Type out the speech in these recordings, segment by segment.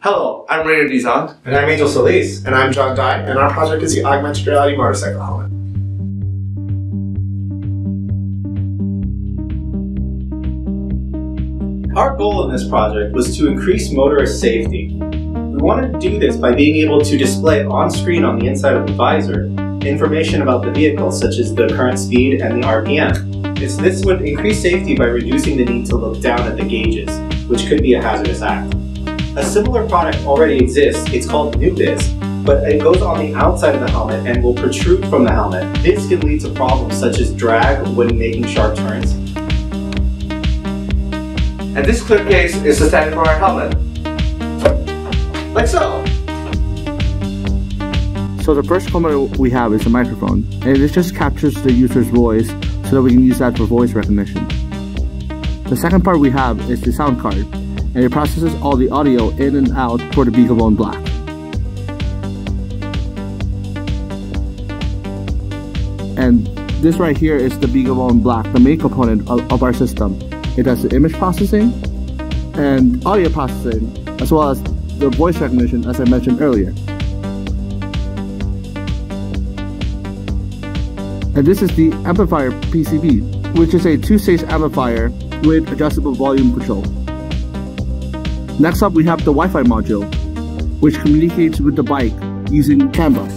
Hello, I'm Rainer Dizon. And I'm Angel Solis. And I'm John Dye. And our project is the Augmented Reality Motorcycle Helmet. Our goal in this project was to increase motorist safety. We wanted to do this by being able to display on screen on the inside of the visor information about the vehicle, such as the current speed and the RPM. It's, this would increase safety by reducing the need to look down at the gauges, which could be a hazardous act. A similar product already exists, it's called NuViz, but it goes on the outside of the helmet and will protrude from the helmet. This can lead to problems such as drag when making sharp turns, And this clear case is the standard for our helmet. Like so. So the first component we have is a microphone, and it just captures the user's voice so that we can use that for voice recognition. The second part we have is the sound card, and it processes all the audio in and out for the BeagleBone Black. And this right here is the BeagleBone Black, the main component of, of our system. It does the image processing and audio processing, as well as the voice recognition as I mentioned earlier. And this is the amplifier PCB, which is a two-stage amplifier with adjustable volume control. Next up we have the Wi-Fi module, which communicates with the bike using CAN bus.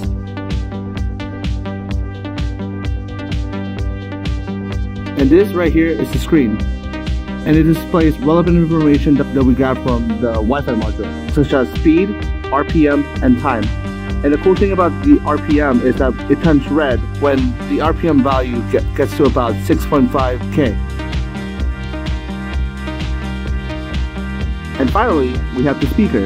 And this right here is the screen. And it displays relevant information that, that we got from the Wi-Fi module, such as speed, RPM, and time. And the cool thing about the RPM is that it turns red when the RPM value get, gets to about 6.5k. And finally, we have the speaker,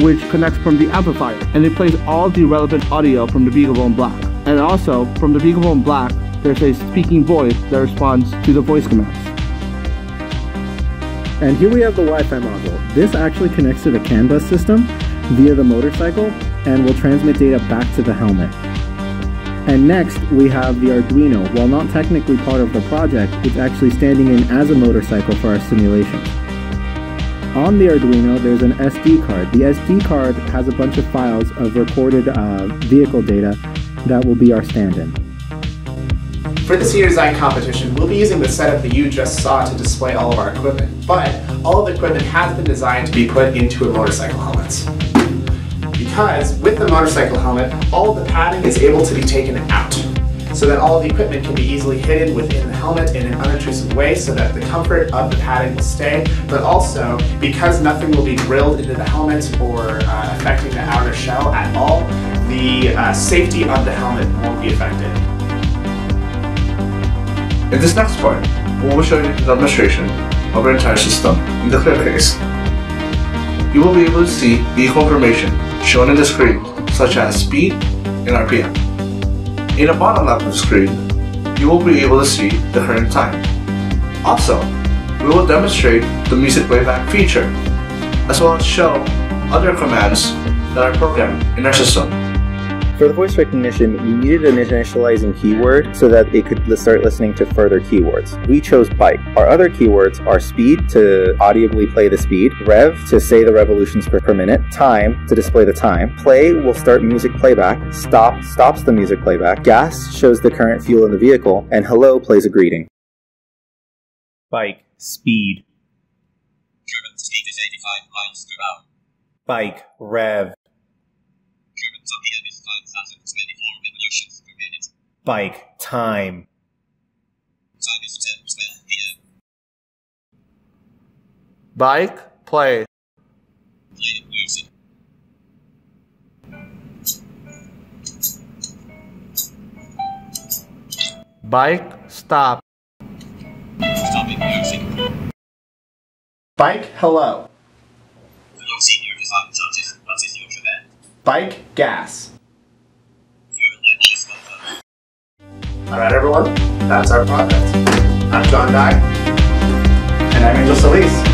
which connects from the amplifier, and it plays all the relevant audio from the BeagleBone Black. And also, from the BeagleBone Black, there's a speaking voice that responds to the voice commands. And here we have the Wi-Fi module. This actually connects to the CAN bus system via the motorcycle and will transmit data back to the helmet. And next, we have the Arduino. While not technically part of the project, it's actually standing in as a motorcycle for our simulations. On the Arduino, there's an SD card. The SD card has a bunch of files of recorded uh, vehicle data that will be our stand-in. For this year's design competition, we'll be using the setup that you just saw to display all of our equipment, but all of the equipment has been designed to be put into a motorcycle helmet. Because with the motorcycle helmet, all the padding is able to be taken out, so that all the equipment can be easily hidden within the helmet in an unobtrusive way so that the comfort of the padding will stay, but also because nothing will be drilled into the helmet or uh, affecting the outer shell at all, the uh, safety of the helmet won't be affected. In this next part, we will show you the demonstration of our entire system in the clear case. You will be able to see vehicle information shown in the screen, such as speed and RPM. In the bottom left of the screen, you will be able to see the current time. Also, we will demonstrate the music playback feature, as well as show other commands that are programmed in our system. For the voice recognition, we needed an initializing keyword so that it could start listening to further keywords. We chose bike. Our other keywords are speed to audibly play the speed, rev to say the revolutions per, per minute, time to display the time, play will start music playback, stop stops the music playback, gas shows the current fuel in the vehicle, and hello plays a greeting. bike, speed, Current speed is 85 miles per hour. bike, rev, bike, time, Time is 10:12 p.m. Bike, play. Play music. Bike, stop. Stopping music. Bike, hello. Hello, senior design judges. What is your command? Bike, gas. Fuel level is confirmed. Alright everyone, that's our project. I'm John Dye. And I'm Angel Solis.